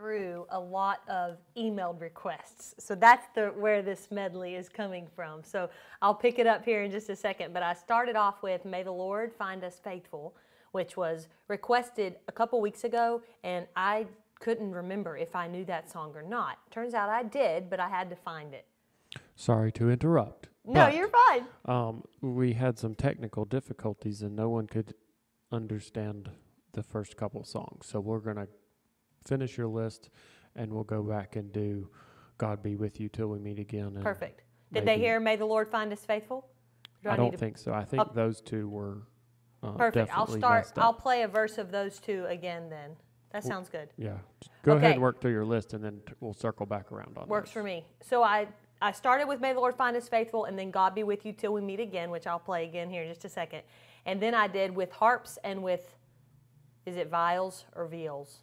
through a lot of emailed requests. So that's the where this medley is coming from. So I'll pick it up here in just a second. But I started off with May the Lord Find Us Faithful, which was requested a couple weeks ago, and I couldn't remember if I knew that song or not. Turns out I did, but I had to find it. Sorry to interrupt. No, but, you're fine. Um, we had some technical difficulties and no one could understand the first couple songs. So we're going to finish your list and we'll go back and do God Be With You Till We Meet Again. and Perfect. Did they maybe- hear May the Lord Find Us Faithful? Do I need don't to- think so. I think those two were uh, Perfect. I'll definitely start. messed I'll up. play a verse of those two again then. That sounds good. Yeah. Go ahead Okay. and work through your list and then t- we'll circle back around on Works those. for me. So I I started with May the Lord Find Us Faithful and then God Be With You Till We Meet Again, which I'll play again here in just a second. And then I did with harps and with is it vials or viols?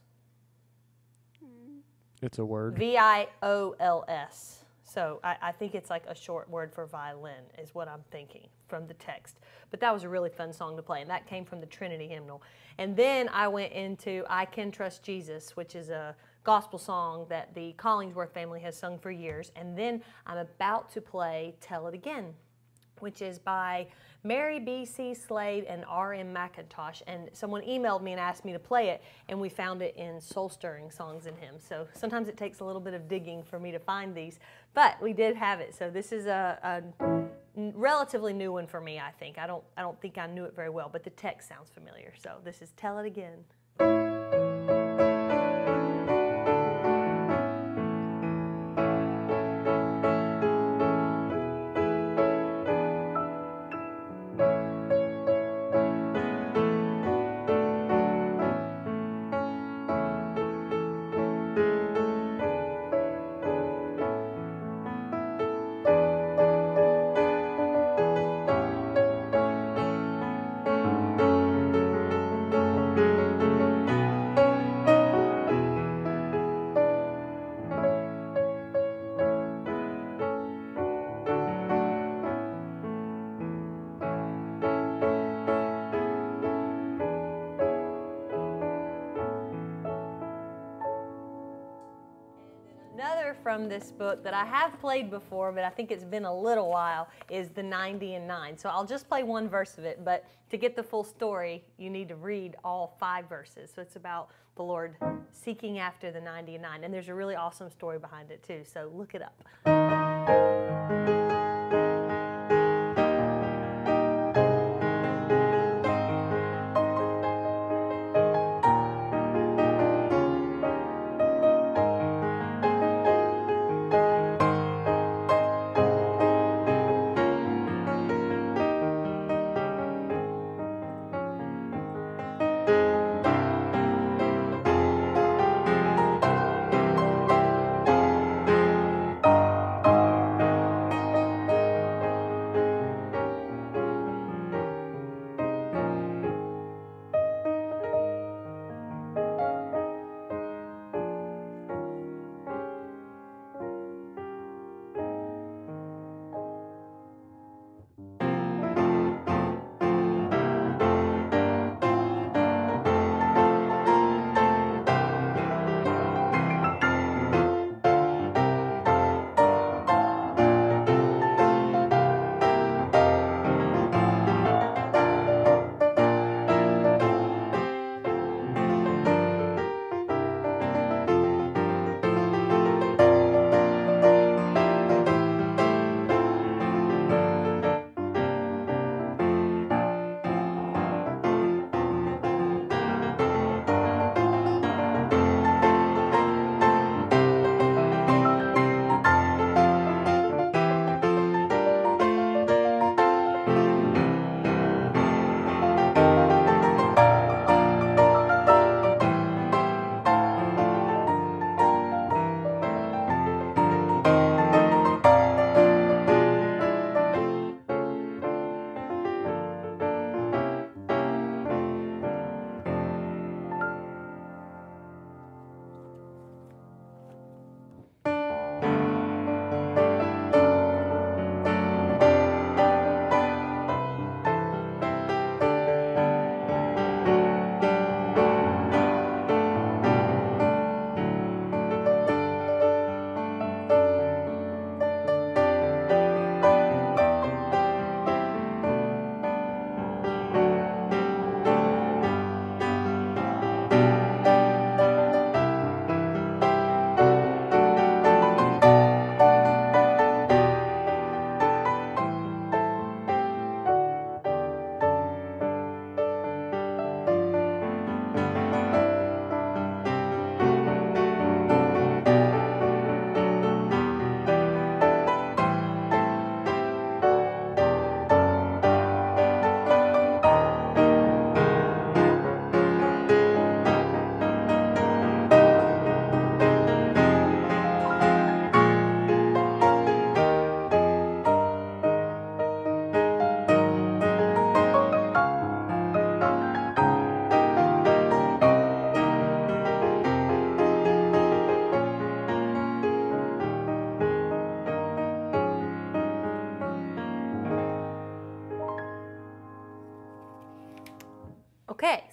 It's a word. V I O L S. So I, I think it's like a short word for violin, is what I'm thinking from the text. But that was a really fun song to play, and that came from the Trinity hymnal. And then I went into I Can Trust Jesus, which is a gospel song that the Collingsworth family has sung for years. And then I'm about to play Tell It Again, which is by Mary B.C. Slade and R.M. McIntosh. And someone emailed me and asked me to play it, and we found it in Soul Stirring Songs and Hymns. So sometimes it takes a little bit of digging for me to find these, but we did have it. So this is a relatively new one for me, I think. I don't, I don't think I knew it very well, but the text sounds familiar. So this is Tell It Again. From this book that I have played before, but I think it's been a little while, is the 90 and 9. So I'll just play one verse of it, but to get the full story, you need to read all five verses. So it's about the Lord seeking after the 90 and 9. And there's a really awesome story behind it, too. So look it up.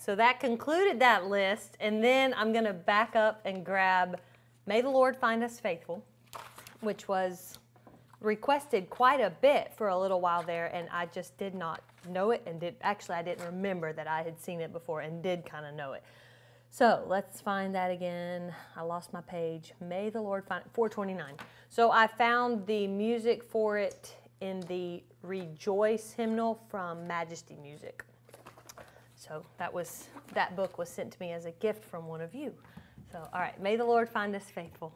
So that concluded that list, and then I'm going to back up and grab May the Lord Find Us Faithful, which was requested quite a bit for a little while there, and I just did not know it, and did actually I didn't remember that I had seen it before, and did kind of know it. So let's find that again. I lost my page. May the Lord find 429. So I found the music for it in the Rejoice hymnal from Majesty Music. So that was that book was sent to me as a gift from one of you. So all right, may the Lord find us faithful.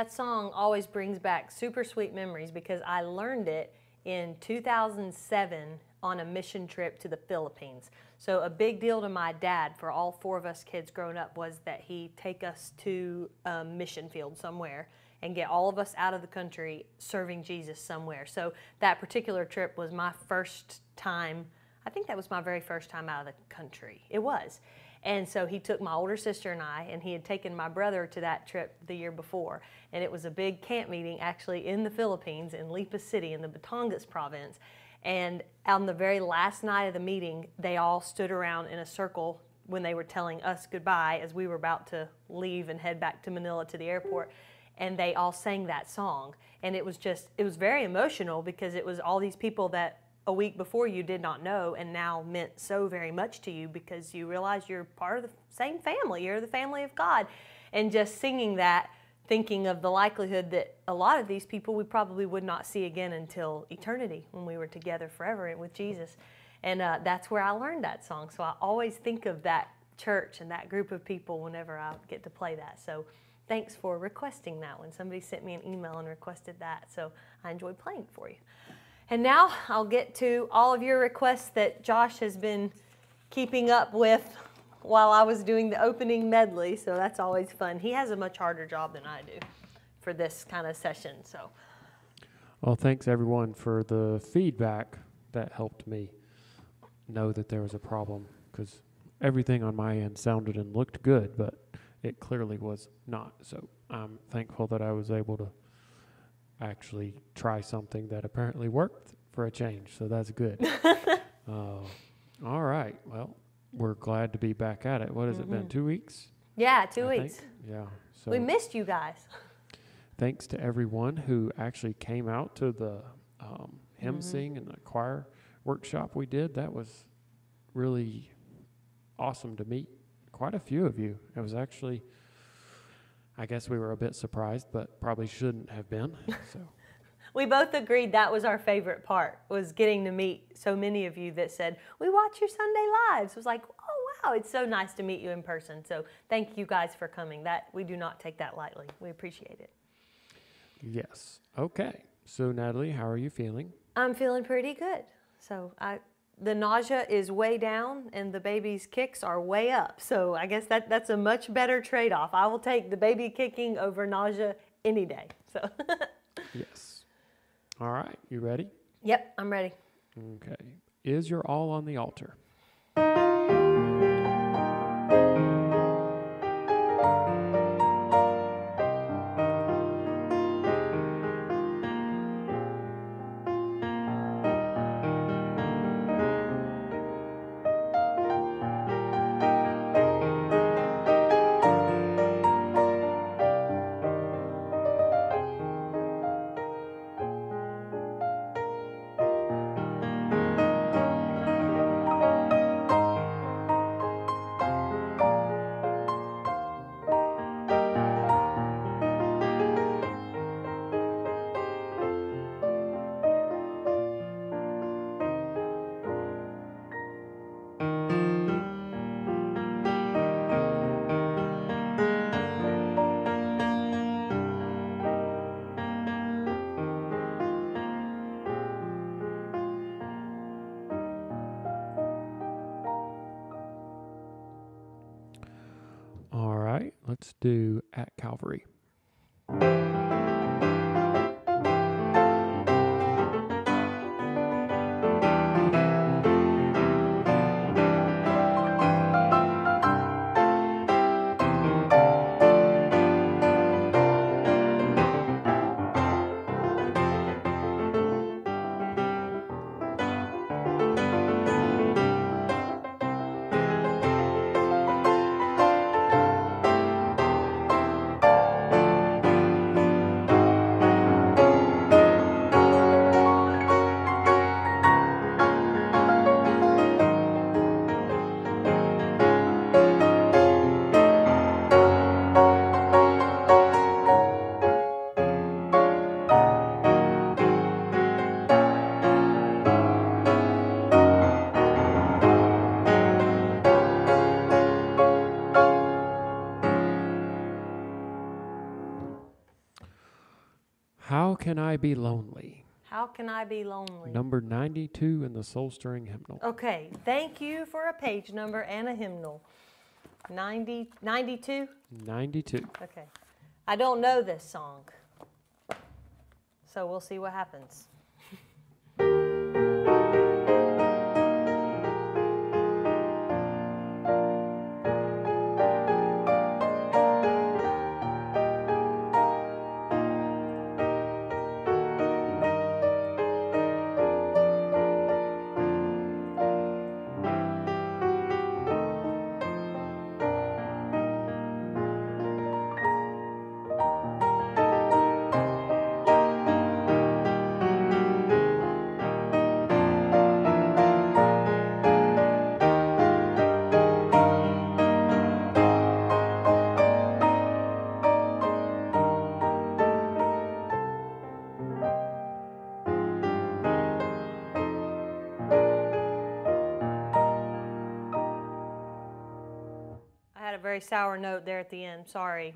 That song always brings back super sweet memories because I learned it in 2007 on a mission trip to the Philippines. So a big deal to my dad for all four of us kids growing up was that he take us to a mission field somewhere and get all of us out of the country serving Jesus somewhere. So that particular trip was my first time. I think that was my very first time out of the country. It was. And so he took my older sister and I, and he had taken my brother to that trip the year before. And it was a big camp meeting actually in the Philippines, in Lipa City, in the Batangas province. And on the very last night of the meeting, they all stood around in a circle when they were telling us goodbye as we were about to leave and head back to Manila to the airport. And they all sang that song. And it was just, it was very emotional because it was all these people that a week before you did not know and now meant so very much to you because you realize you're part of the same family. You're the family of God. And just singing that, thinking of the likelihood that a lot of these people we probably would not see again until eternity when we were together forever with Jesus. And uh, that's where I learned that song. So I always think of that church and that group of people whenever I get to play that. So thanks for requesting that one. Somebody sent me an email and requested that. So I enjoy playing for you. And now I'll get to all of your requests that Josh has been keeping up with while I was doing the opening medley. So that's always fun. He has a much harder job than I do for this kind of session. So. Well, thanks everyone for the feedback that helped me know that there was a problem because everything on my end sounded and looked good, but it clearly was not. So I'm thankful that I was able to actually try something that apparently worked for a change. So that's good. uh, all right. Well, we're glad to be back at it. What has it been? Mhm. Two weeks? Yeah, two I weeks. think? Yeah. So we missed you guys. thanks to everyone who actually came out to the um, hymn Mhm. sing and the choir workshop we did. That was really awesome to meet quite a few of you. It was actually, I guess we were a bit surprised, but probably shouldn't have been. So We both agreed that was our favorite part was getting to meet so many of you that said, "We watch your Sunday lives." It was like, "Oh wow, it's so nice to meet you in person." So, thank you guys for coming. That we do not take that lightly. We appreciate it. yes. Okay. So Natalie, how are you feeling? I'm feeling pretty good. So, I the nausea is way down and the baby's kicks are way up. So, I guess that that's a much better trade-off. I will take the baby kicking over nausea any day. So, yes. All right. You ready? yep, I'm ready. Okay. Is your all on the altar? At Calvary. I be lonely? How can I be lonely? Number 92 in the soul stirring hymnal. Okay, thank you for a page number and a hymnal. 90, 92? 92. Okay. I don't know this song. So we'll see what happens. Sour note there at the end. Sorry.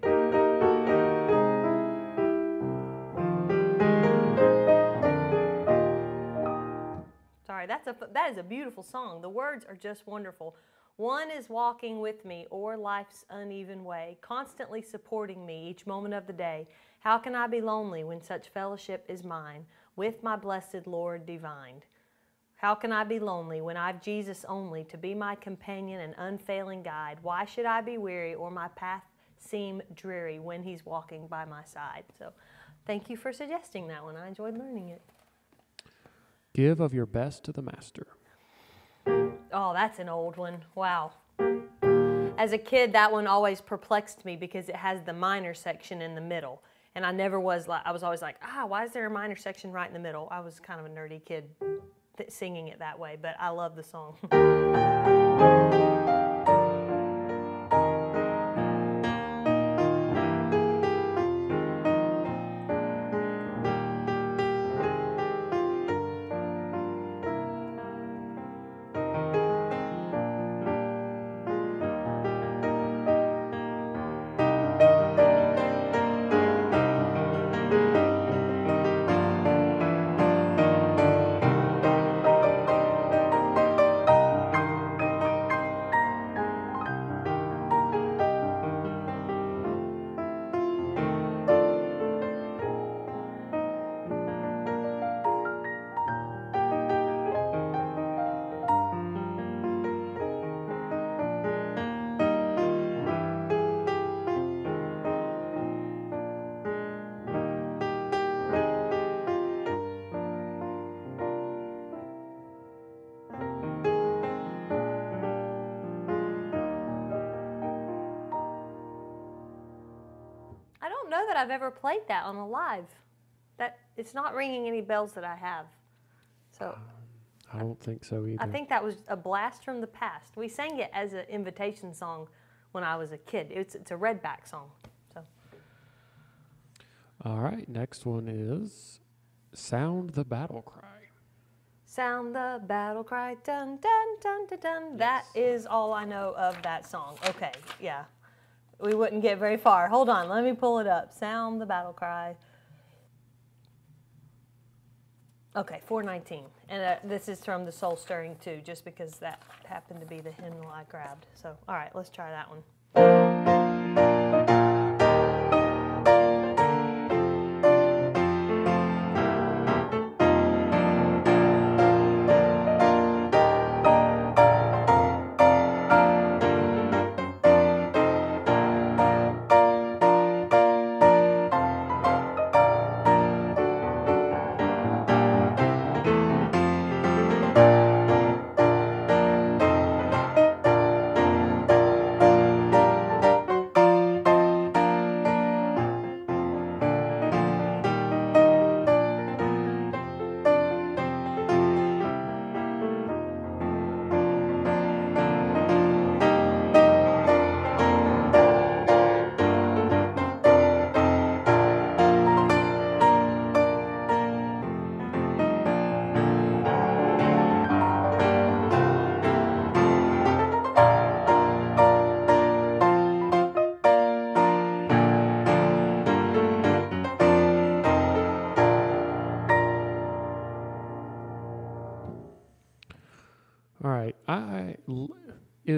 Sorry, that's a that is a beautiful song. The words are just wonderful. One is walking with me o'er life's uneven way, constantly supporting me each moment of the day. How can I be lonely when such fellowship is mine with my blessed Lord divine? How can I be lonely when I've Jesus only to be my companion and unfailing guide? Why should I be weary or my path seem dreary when He's walking by my side? So Thank you for suggesting that one. I enjoyed learning it. Give of your best to the master. Oh, that's an old one. Wow. As a kid, that one always perplexed me because it has the minor section in the middle. And I never was like, I was always like, ah, why is there a minor section right in the middle? I was kind of a nerdy kid singing it that way, but I love the song. that I've ever played that on a live. That it's not ringing any bells that I have. So um, I don't think so either. I think that was a blast from the past. We sang it as an invitation song when I was a kid. It's it's a redback song. So All right, next one is Sound the Battle Cry. sound the battle cry, dun dun dun dun dun. That is all I know of that song. Okay, yeah, we wouldn't get very far. Hold on, let me pull it up. Sound the battle cry. Okay, 419. And uh, this is from the Soul Stirring too, just because that happened to be the hymnal I grabbed. So, all right, let's try that one.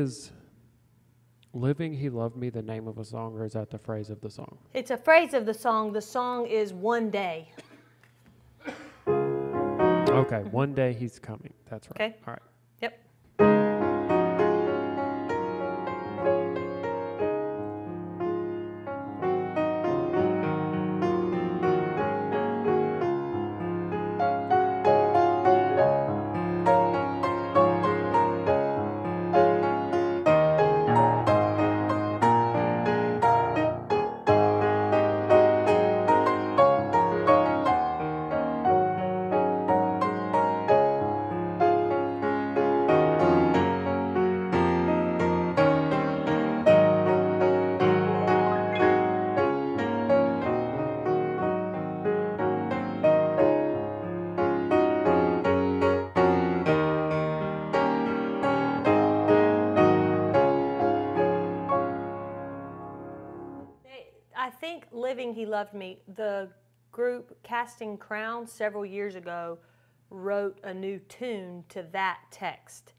Is Living He Loved Me the name of a song or is that the phrase of the song? It's a phrase of the song. The song is One Day. Okay, one day he's coming. That's right. Okay. All right. Loved Me, the group Casting Crowns several years ago wrote a new tune to that text.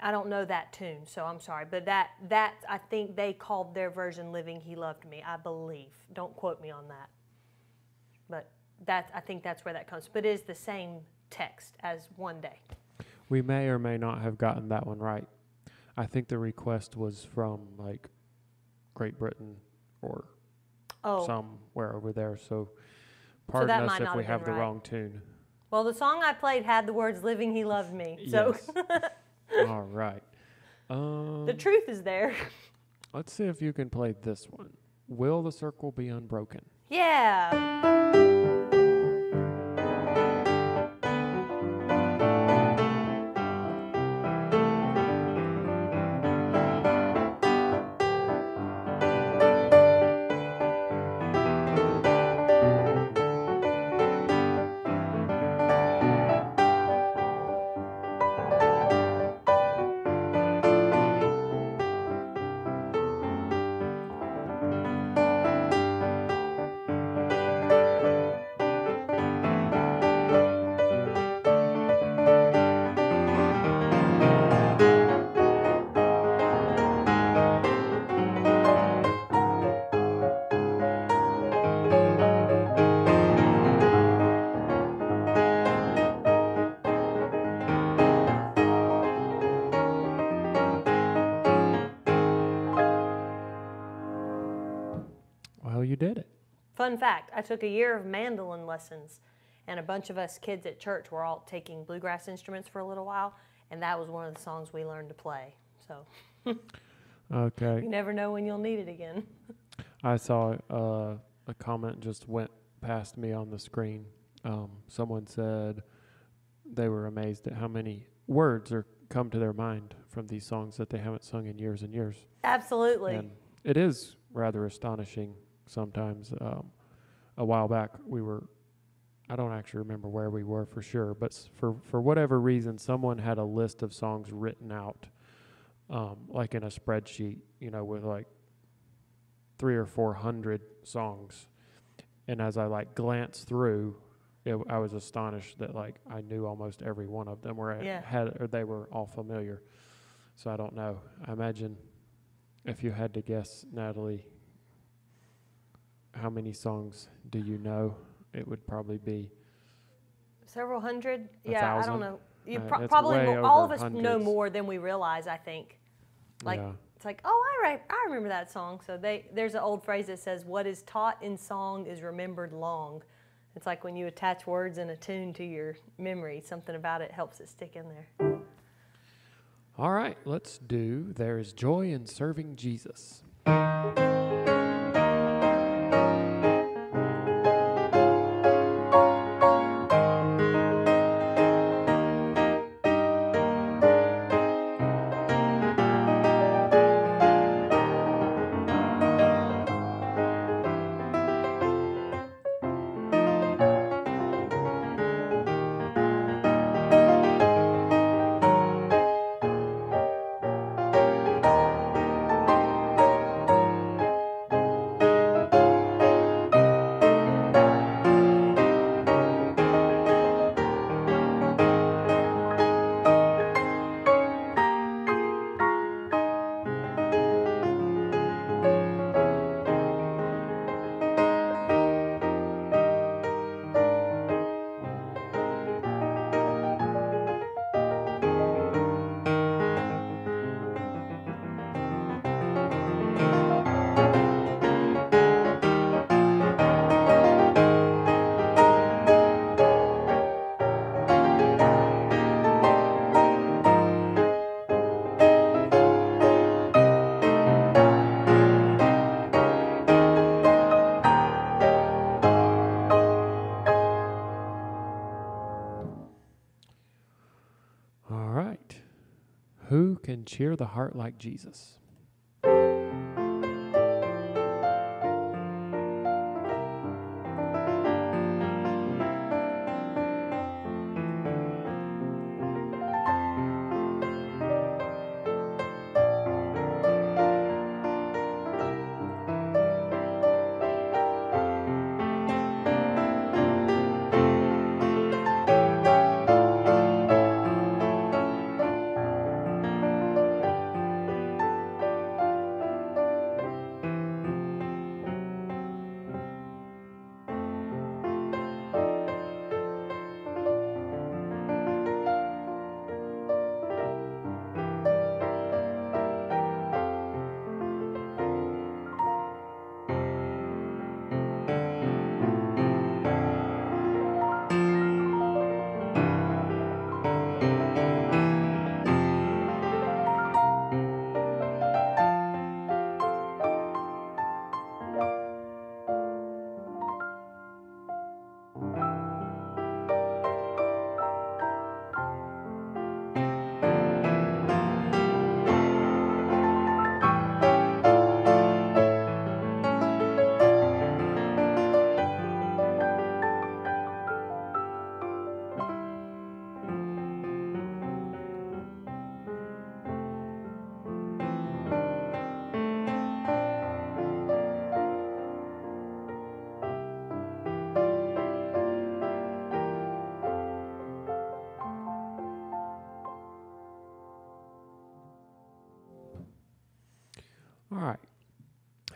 I don't know that tune, so I'm sorry, but that that I think they called their version "Living He Loved Me." I believe. Don't quote me on that, but that I think that's where that comes. But it is the same text as "One Day." We may or may not have gotten that one right. I think the request was from like Great Britain or Oh, somewhere over there. So Pardon that us might if not we have have been the right. wrong tune. Well, the song I played had the words "Living, He Loved Me," so. All right. Um, the truth is there. let's see if you can play this one. Will the circle be unbroken? Yeah. Fun fact: I took a year of mandolin lessons, and a bunch of us kids at church were all taking bluegrass instruments for a little while, and that was one of the songs we learned to play. So Okay. you never know when you'll need it again. I saw uh, a comment just went past me on the screen. Um, someone said they were amazed at how many words are come to their mind from these songs that they haven't sung in years and years. Absolutely. And it is rather astonishing sometimes. Um, a while back, we were, I don't actually remember where we were for sure, but for, for whatever reason, someone had a list of songs written out, um, like in a spreadsheet, you know, with like three or four hundred songs. And as I like glanced through, it, I was astonished that like I knew almost every one of them, where I Yeah. had or they were all familiar. So I don't know. I imagine if you had to guess, Natalie, how many songs do you know? It would probably be Several hundred? Yeah, I don't know. You pro- probably more, all of us know more than we realize. I think. Like yeah. it's like, oh, I right, I remember that song. So they there's an old phrase that says, "What is taught in song is remembered long." It's like when you attach words and a tune to your memory, something about it helps it stick in there. All right, let's do There is Joy in Serving Jesus. Cheer the heart like Jesus?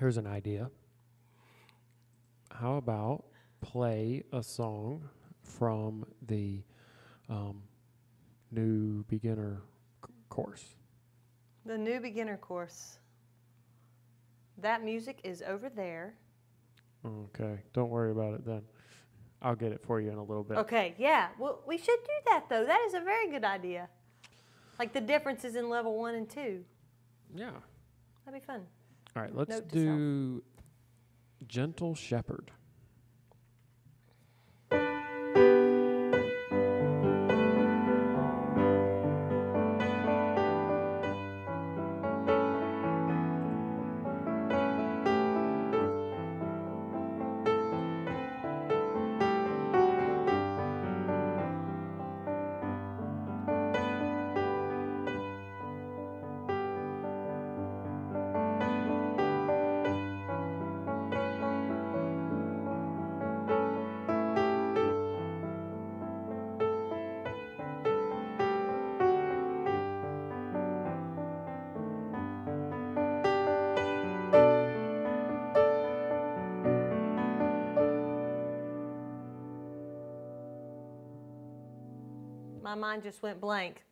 Here's an idea. How about play a song from the um, new beginner c- course? The new beginner course. That music is over there. Okay, don't worry about it then. I'll get it for you in a little bit. Okay, yeah. Well, we should do that though. That is a very good idea. Like the differences in level one and two. Yeah. That'd be fun. All right, let's Note to do Gentle Shepherd. Mind just went blank.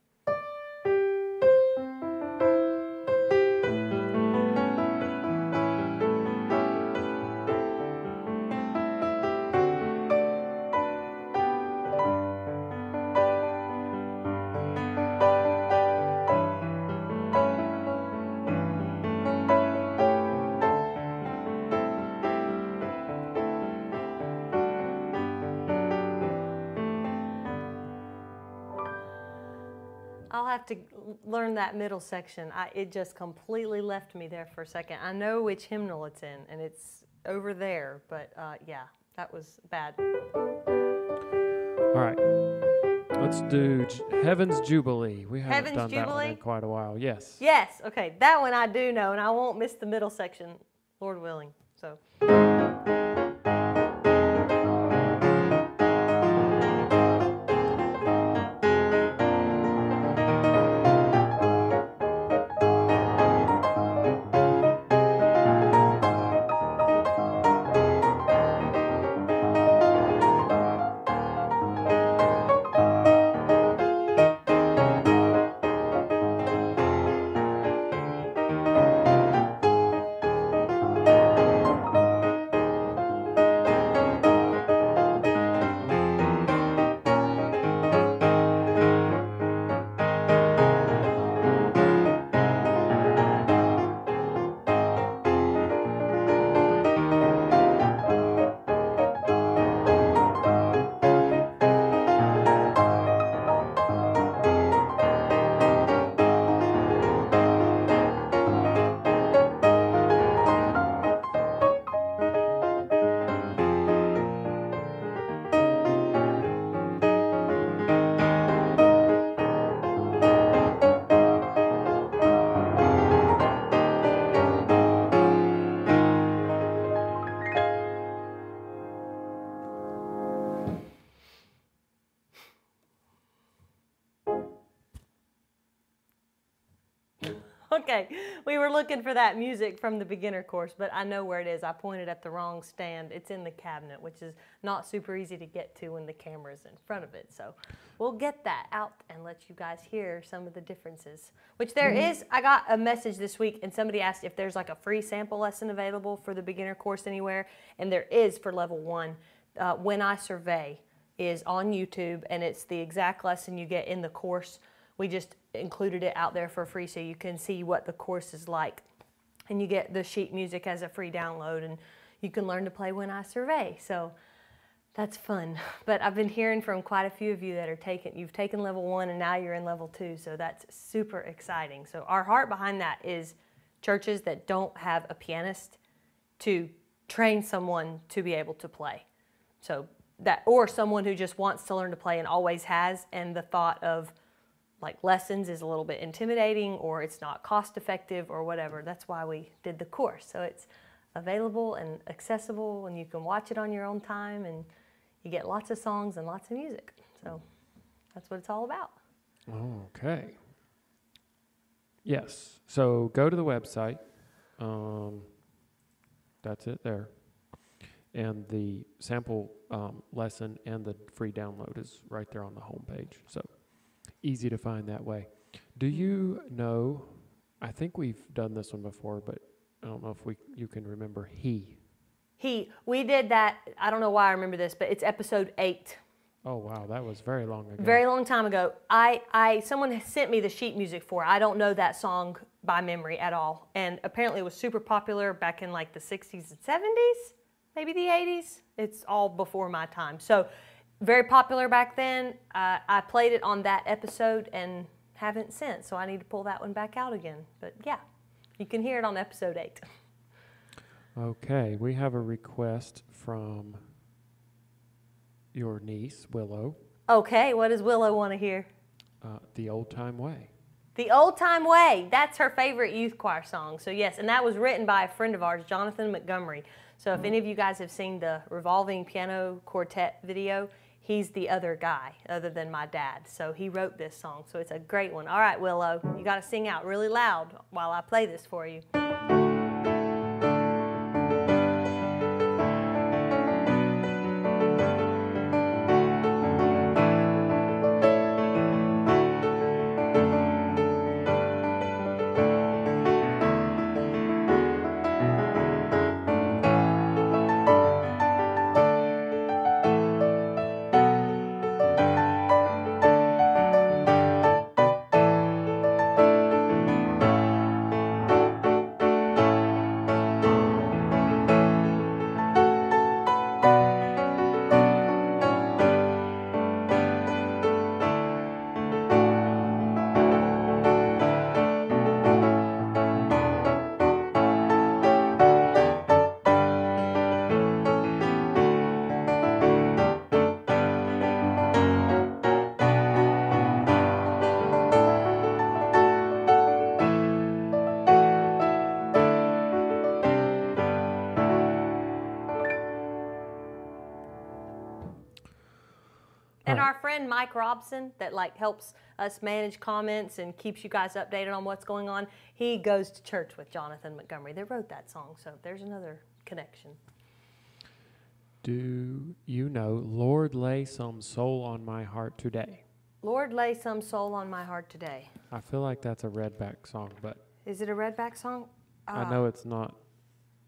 L- learn that middle section. I, it just completely left me there for a second. I know which hymnal it's in, and it's over there, but uh, yeah, that was bad. All right. Let's do J- Heaven's Jubilee. We haven't Heaven's done that one in quite a while. Yes. Yes, okay, that one I do know, and I won't miss the middle section, Lord willing. So. Okay, we were looking for that music from the beginner course, but I know where it is. I pointed at the wrong stand. It's in the cabinet, which is not super easy to get to when the camera's in front of it. So we'll get that out and let you guys hear some of the differences. Which there is. I got a message this week, and somebody asked if there's like a free sample lesson available for the beginner course anywhere, and there is for level one. Uh, when I survey is on YouTube, and it's the exact lesson you get in the course. We just included it out there for free so you can see what the course is like. And you get the sheet music as a free download, and you can learn to play when I survey. So that's fun. But I've been hearing from quite a few of you that are taking, you've taken level one and now you're in level two. So that's super exciting. So our heart behind that is churches that don't have a pianist to train someone to be able to play. So that, or someone who just wants to learn to play and always has, and the thought of like lessons is a little bit intimidating or it's not cost effective or whatever. That's why we did the course. So it's available and accessible and you can watch it on your own time and you get lots of songs and lots of music. So that's what it's all about. Okay. Yes. So go to the website. Um, That's it there. And the sample um, lesson and the free download is right there on the homepage. So easy to find that way. Do you know? I think we've done this one before, but I don't know if we you can remember he. He, we did that. I don't know why I remember this, but it's episode eight. Oh wow, that was very long ago. Very long time ago. I, I, someone sent me the sheet music for. it. I don't know that song by memory at all, and apparently it was super popular back in like the '60s and '70s, maybe the '80s. It's all before my time. So, very popular back then. Uh, I played it on that episode and haven't since. So I need to pull that one back out again. But yeah, you can hear it on episode eight. Okay, we have a request from your niece Willow, Okay, what does Willow want to hear? uh, the old time way. The Old Time Way. That's her favorite youth choir song. So, yes, and that was written by a friend of ours, Jonathan Montgomery. So, if any of you guys have seen the revolving piano quartet video, he's the other guy other than my dad. So, he wrote this song. So, it's a great one. All right, Willow, you got to sing out really loud while I play this for you. And Right. our friend Mike Robson, that like helps us manage comments and keeps you guys updated on what's going on, he goes to church with Jonathan Montgomery. They wrote that song, so there's another connection. Do you know, Lord, lay some soul on my heart today? Lord, lay some soul on my heart today. I feel like that's a Redback song, but Is it a Redback song? I Uh, know it's not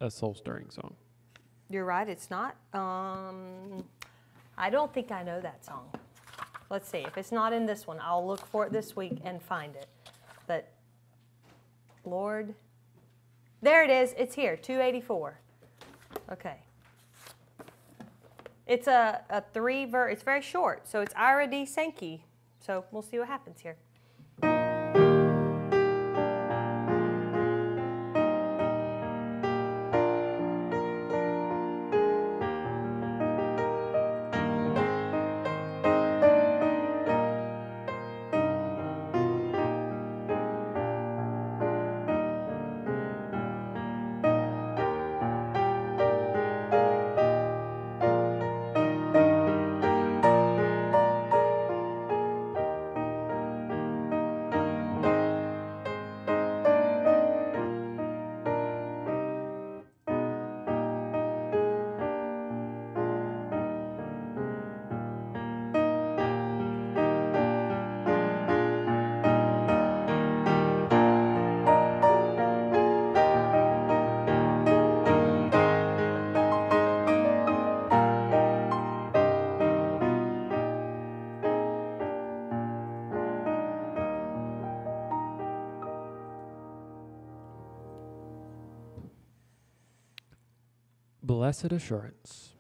a soul stirring song. You're right, it's not. Um, I don't think I know that song. Let's see. If it's not in this one, I'll look for it this week and find it. But Lord, there it is. It's here, 284. Okay. It's a, a three ver. It's very short, so it's Ira D. Sankey. So we'll see what happens here. Blessed assurance.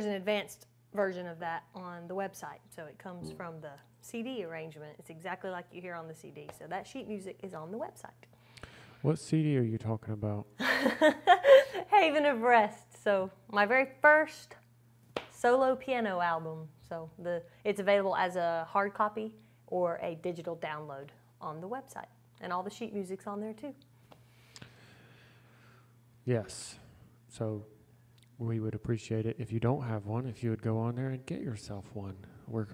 There's an advanced version of that on the website. So it comes mm. from the CD arrangement. It's exactly like you hear on the CD. So that sheet music is on the website. What CD are you talking about? Haven of Rest. So my very first solo piano album. So the it's available as a hard copy or a digital download on the website. And all the sheet music's on there too. Yes. So we would appreciate it if you don't have one, if you would go on there and get yourself one. We're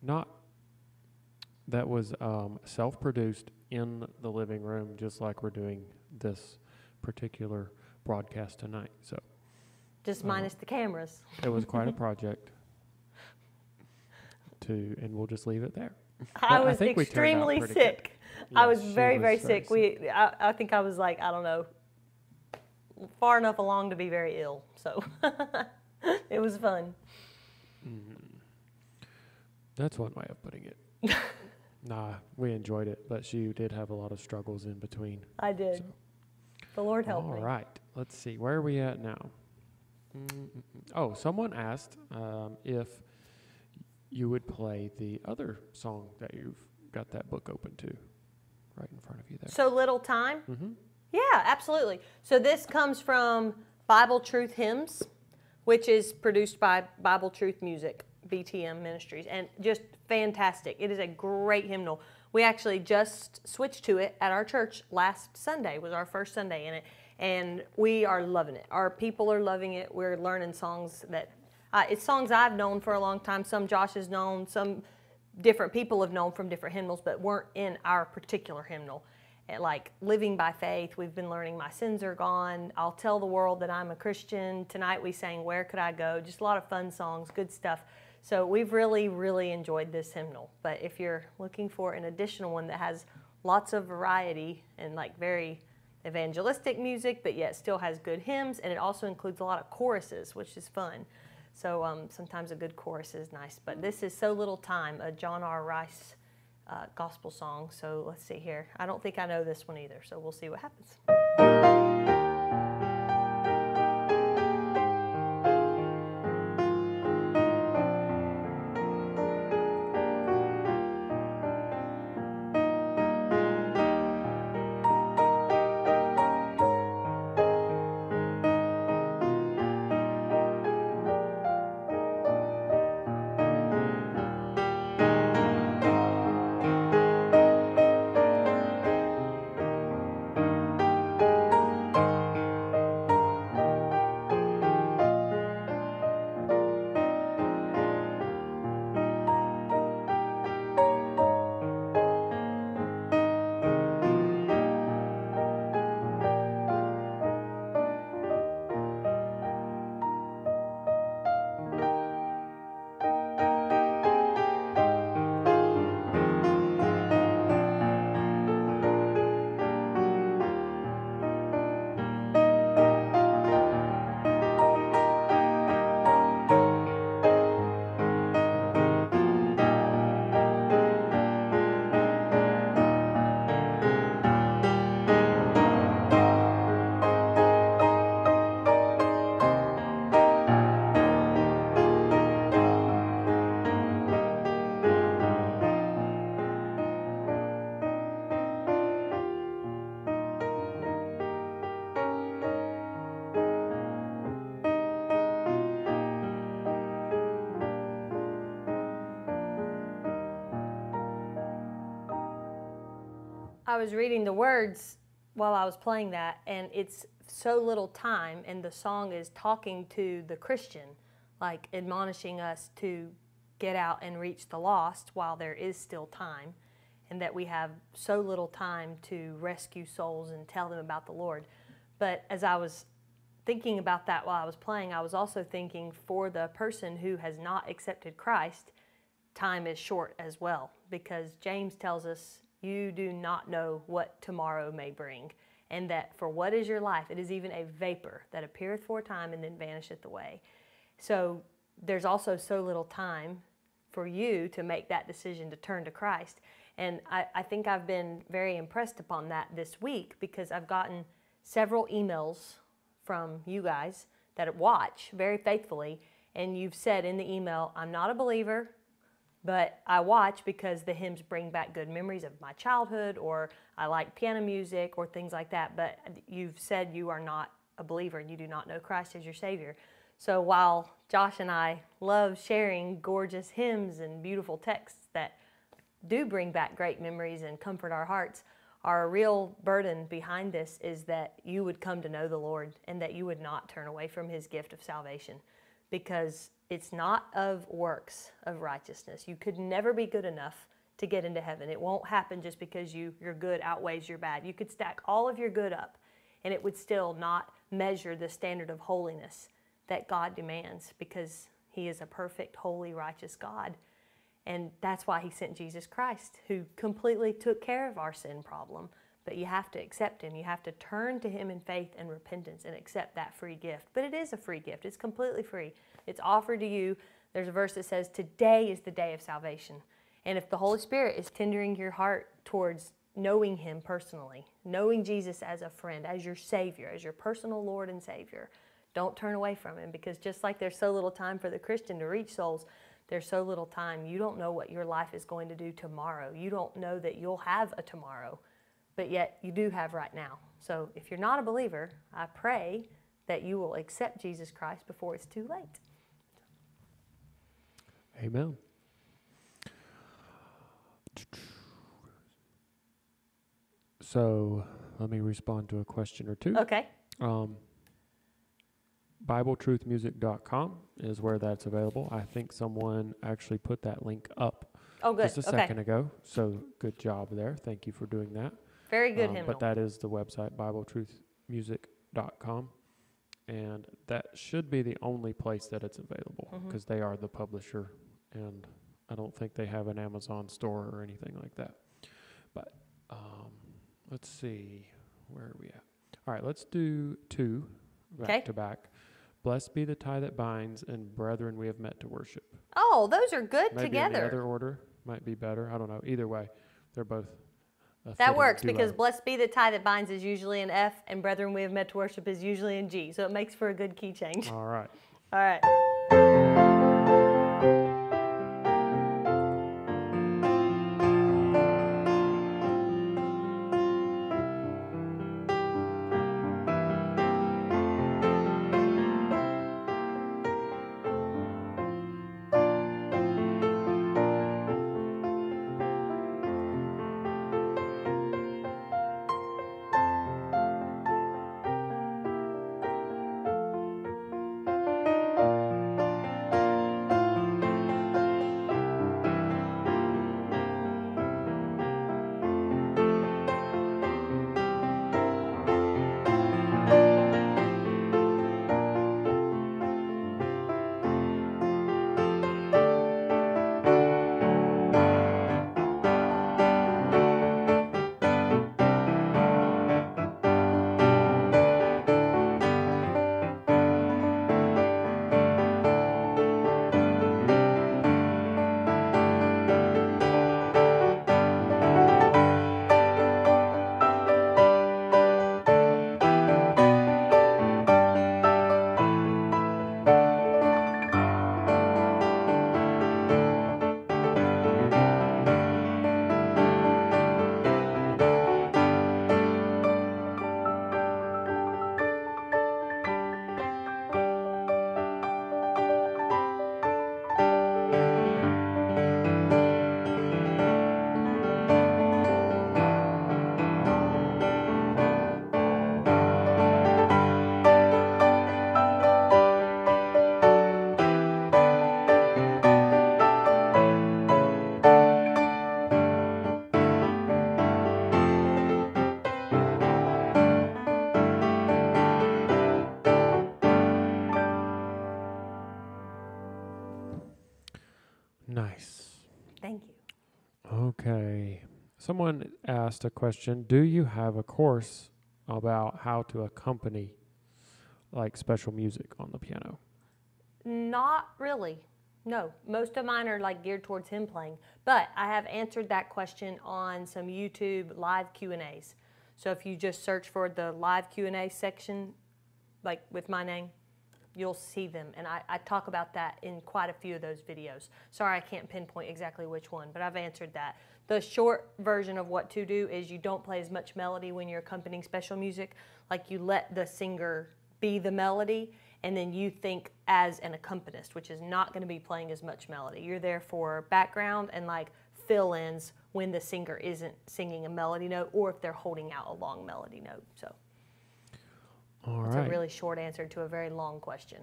not, that was um, self produced in the living room, just like we're doing this particular broadcast tonight. So Just Uh-huh. minus the cameras. it was quite a project. To, and we'll just leave it there. I But was think we turned out extremely sick. I was Yes, she very, very was sick. We, I, I think I was like, I don't know, far enough along to be very ill. So it was fun. That's one way of putting it. nah, we enjoyed it, but she did have a lot of struggles in between. I did. So- The Lord helped All me. right, let's see. Where are we at now? Mm-mm-mm. Oh, someone asked um, if you would play the other song that you've got that book open to, right in front of you there. So little time. Mm-hmm. Yeah, absolutely. So this comes from Bible Truth Hymns, which is produced by Bible Truth Music, BTM Ministries, and just fantastic. It is a great hymnal. We actually just switched to it at our church last Sunday was our first Sunday in it, and we are loving it. Our people are loving it. We're learning songs that uh, it's songs I've known for a long time. Some Josh has known, some different people have known from different hymnals, but weren't in our particular hymnal. And like living by faith, we've been learning my sins are gone. I'll tell the world that I'm a Christian. Tonight we sang Where Could I Go? Just a lot of fun songs, good stuff. So we've really, really enjoyed this hymnal. But if you're looking for an additional one that has lots of variety and like very evangelistic music, but yet still has good hymns, and it also includes a lot of choruses, which is fun. So um, sometimes a good chorus is nice. But this is So Little Time, a John R. Rice uh, gospel song. So let's see here. I don't think I know this one either, so we'll see what happens. I was reading the words while I was playing that, and it's so little time, and the song is talking to the Christian, like admonishing us to get out and reach the lost while there is still time, and that we have so little time to rescue souls and tell them about the Lord. But as I was thinking about that while I was playing, I was also thinking for the person who has not accepted Christ, time is short as well because James tells us you do not know what tomorrow may bring, and that for what is your life, it is even a vapor that appeareth for a time and then vanisheth away. So there's also so little time for you to make that decision to turn to Christ. And I, I think I've been very impressed upon that this week because I've gotten several emails from you guys that watch very faithfully, and you've said in the email, I'm not a believer, but I watch because the hymns bring back good memories of my childhood, or I like piano music, or things like that. But you've said you are not a believer and you do not know Christ as your Savior. So while Josh and I love sharing gorgeous hymns and beautiful texts that do bring back great memories and comfort our hearts, our real burden behind this is that you would come to know the Lord and that you would not turn away from His gift of salvation because it's not of works of righteousness. You could never be good enough to get into heaven. It won't happen just because you, your good outweighs your bad. You could stack all of your good up and it would still not measure the standard of holiness that God demands because He is a perfect, holy, righteous God. And that's why He sent Jesus Christ, who completely took care of our sin problem. But you have to accept Him. You have to turn to Him in faith and repentance and accept that free gift. But it is a free gift, it's completely free. It's offered to you. There's a verse that says, Today is the day of salvation. And if the Holy Spirit is tendering your heart towards knowing Him personally, knowing Jesus as a friend, as your Savior, as your personal Lord and Savior, don't turn away from Him because just like there's so little time for the Christian to reach souls, there's so little time. You don't know what your life is going to do tomorrow. You don't know that you'll have a tomorrow, but yet you do have right now. So if you're not a believer, I pray that you will accept Jesus Christ before it's too late. Amen. So let me respond to a question or two. Okay. Um, BibleTruthMusic.com is where that's available. I think someone actually put that link up Oh, good. just a okay. second ago. So good job there. Thank you for doing that. Very good Um. But that is the website, BibleTruthMusic.com. And that should be the only place that it's available Mhm. because they are the publisher. And I don't think they have an Amazon store or anything like that. But um, let's see. Where are we at? All right, let's do two back Okay. to back. Blessed be the tie that binds, and brethren, we have met to worship. oh, those are good Maybe in the together. other order might be better. I don't know. Either way, they're both. a That works duo. because blessed be the tie that binds is usually in F, and brethren we have met to worship is usually in G. So it makes for a good key change. All right. All right. Someone asked a question Do you have a course about how to accompany like special music on the piano? Not really. No, most of mine are like geared towards hymn playing. But I have answered that question on some YouTube live Q and A's. So if you just search for the live Q and A section, like with my name, you'll see them. And I, I talk about that in quite a few of those videos. Sorry, I can't pinpoint exactly which one, but I've answered that. The short version of what to do is you don't play as much melody when you're accompanying special music. Like you let the singer be the melody, and then you think as an accompanist, which is not going to be playing as much melody. You're there for background and like fill ins when the singer isn't singing a melody note or if they're holding out a long melody note. So All it's right. a really short answer to a very long question.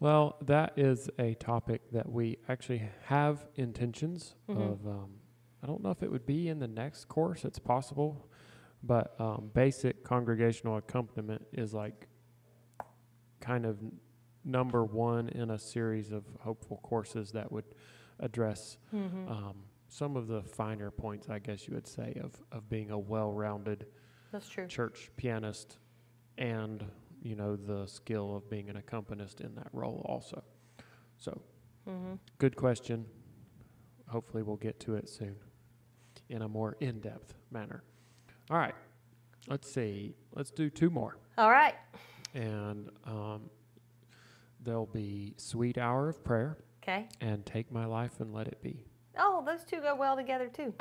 Well, that is a topic that we actually have intentions Mhm. of. Um, I don't know if it would be in the next course. It's possible, but um, basic congregational accompaniment is like kind of number one in a series of hopeful courses that would address Mm-hmm. um, some of the finer points, I guess you would say, of, of being a well-rounded That's true. church pianist and you know the skill of being an accompanist in that role also so Mm-hmm. good question hopefully we'll get to it soon in a more in-depth manner all right let's see let's do two more All right. and um, there'll be sweet hour of prayer Okay. and take my life and let it be Oh, those two go well together too.